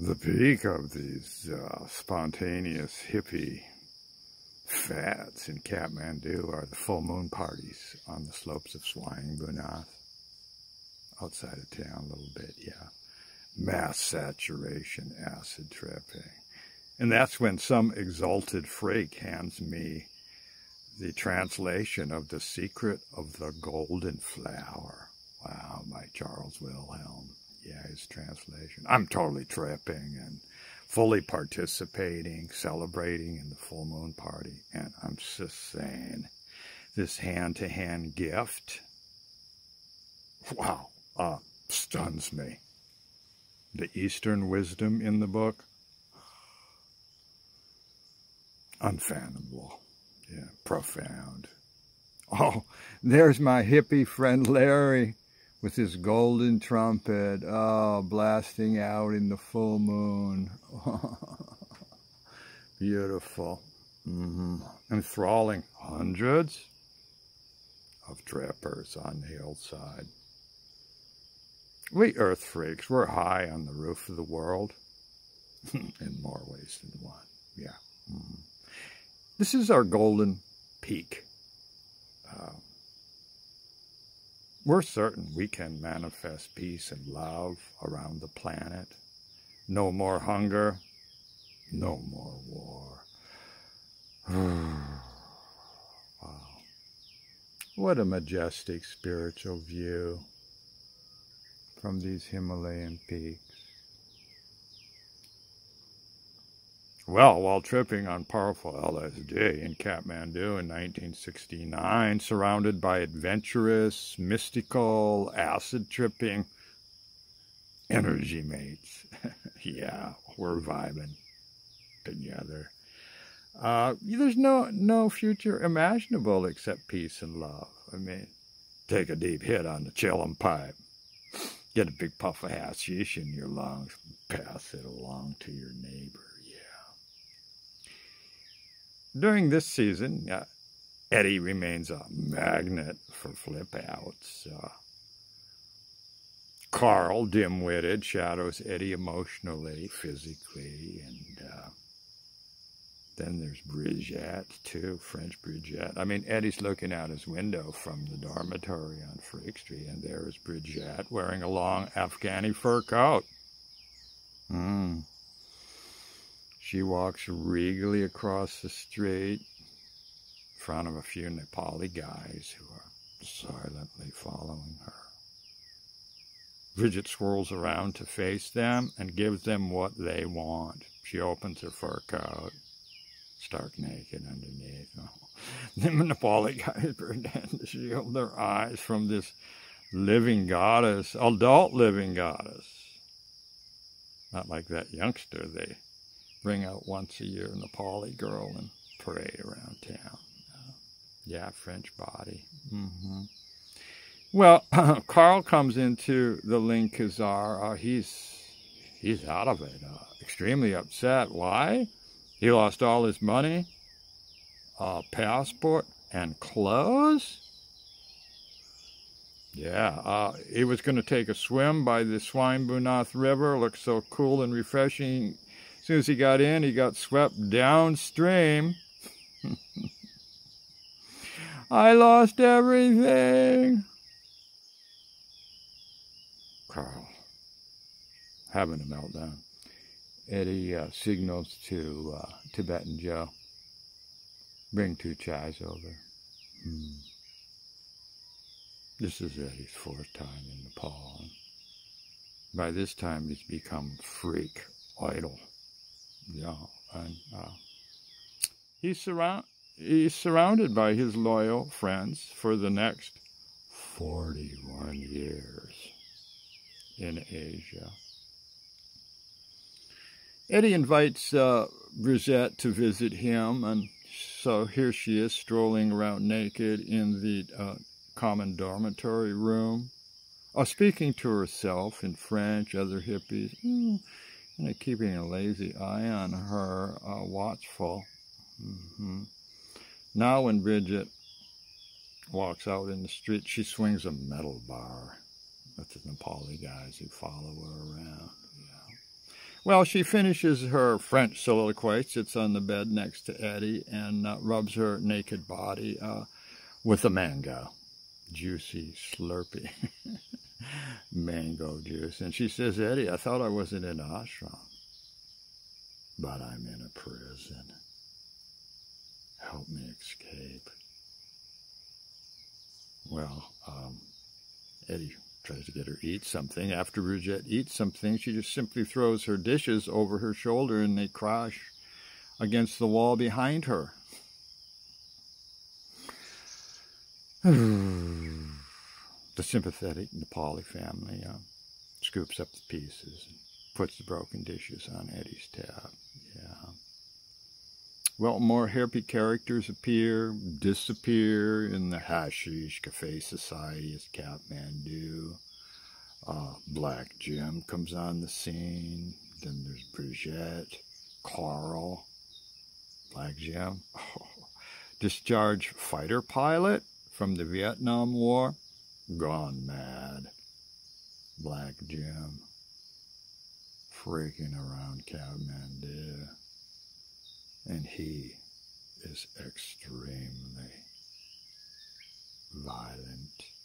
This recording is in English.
The peak of these uh, spontaneous hippie fads in Kathmandu are the full moon parties on the slopes of Swayambhunath. Outside of town a little bit, yeah. Mass saturation, acid tripping. And that's when some exalted freak hands me the translation of The Secret of the Golden Flower. Wow, by Charles Wilhelm. Yeah, his translation. I'm totally tripping and fully participating, celebrating in the full moon party. And I'm just saying, this hand-to-hand -hand gift, wow, uh, stuns me. The Eastern wisdom in the book, unfathomable. Yeah, profound. Oh, there's my hippie friend Larry with his golden trumpet, oh, blasting out in the full moon. Beautiful. Mm -hmm. Enthralling hundreds of trappers on the hillside. We earth freaks, we're high on the roof of the world in more ways than one. Yeah. Mm -hmm. This is our golden peak. Uh, we're certain we can manifest peace and love around the planet. No more hunger, no more war. wow. What a majestic spiritual view from these Himalayan peaks. Well, while tripping on powerful LSD in Kathmandu in 1969, surrounded by adventurous, mystical, acid tripping energy mates. yeah, we're vibing together. Uh, there's no no future imaginable except peace and love. I mean, take a deep hit on the chillum pipe, get a big puff of hashish in your lungs, pass it along to your neighbor. During this season, uh, Eddie remains a magnet for flip outs. Uh, Carl, dim witted, shadows Eddie emotionally, physically, and uh, then there's Bridget, too, French Bridget. I mean, Eddie's looking out his window from the dormitory on Freak Street, and there is Bridget wearing a long Afghani fur coat. Hmm. She walks regally across the street in front of a few Nepali guys who are silently following her. Bridget swirls around to face them and gives them what they want. She opens her fur coat, stark naked underneath. The Nepali guys pretend to shield their eyes from this living goddess, adult living goddess. Not like that youngster they bring out once a year Nepali girl and parade around town. Uh, yeah, French body. Mm-hmm. Well, Carl comes into the Ling Khazar. Uh, he's he's out of it. Uh, extremely upset. Why? He lost all his money, uh, passport, and clothes. Yeah, uh, he was going to take a swim by the Swayambhunath River. Looks so cool and refreshing soon as he got in, he got swept downstream. I lost everything. Carl, having a meltdown. Eddie uh, signals to uh, Tibetan Joe. Bring two chais over. Mm. This is Eddie's fourth time in Nepal. By this time, he's become freak idol yeah, and uh, he's surround he's surrounded by his loyal friends for the next 41 years in Asia. Eddie invites uh, to visit him, and so here she is strolling around naked in the uh, common dormitory room, uh, speaking to herself in French, other hippies. Mm, kind of keeping a lazy eye on her, uh, watchful. Mm-hmm. Now, when Bridget walks out in the street, she swings a metal bar. That's the Nepali guys who follow her around. Yeah. Well, she finishes her French soliloquy, sits on the bed next to Eddie, and uh, rubs her naked body uh, with a mango. Juicy, slurpy mango juice. And she says, Eddie, I thought I wasn't in an ashram, but I'm in a prison. Help me escape. Well, um, Eddie tries to get her to eat something. After Bridget eats something, she just simply throws her dishes over her shoulder and they crash against the wall behind her. the sympathetic Nepali family uh, scoops up the pieces and puts the broken dishes on Eddie's tab. Yeah. Well, more happy characters appear, disappear in the Hashish Cafe Society as Kathmandu. Uh, Black Jim comes on the scene. Then there's Brigitte, Carl, Black Jim. Oh, discharged fighter pilot from the Vietnam War, gone mad. Black Jim, freaking around Kathmandu and he is extremely violent.